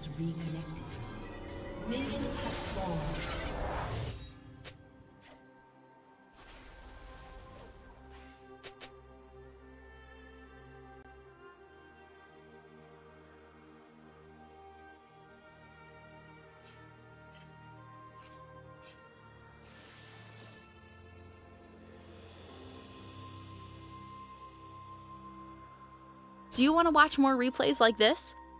Has reconnected. Minions have spawned. Do you want to watch more replays like this?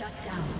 Shut down.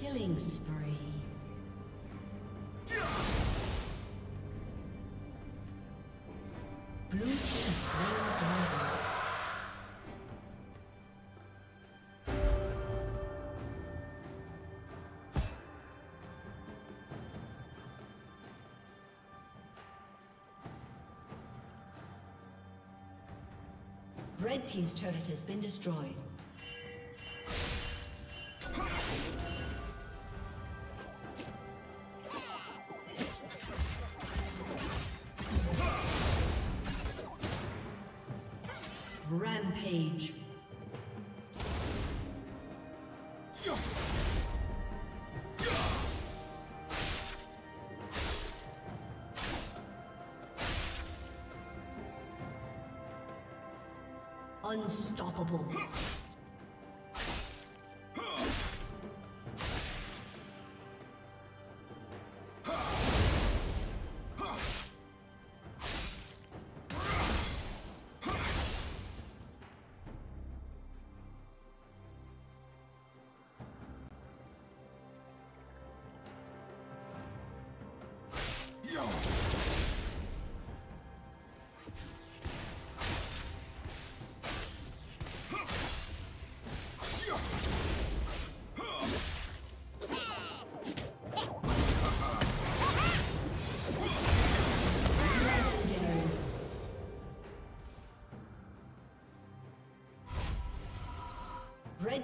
Killing spree. Blue. Red Team's turret has been destroyed. Rampage. Unstoppable.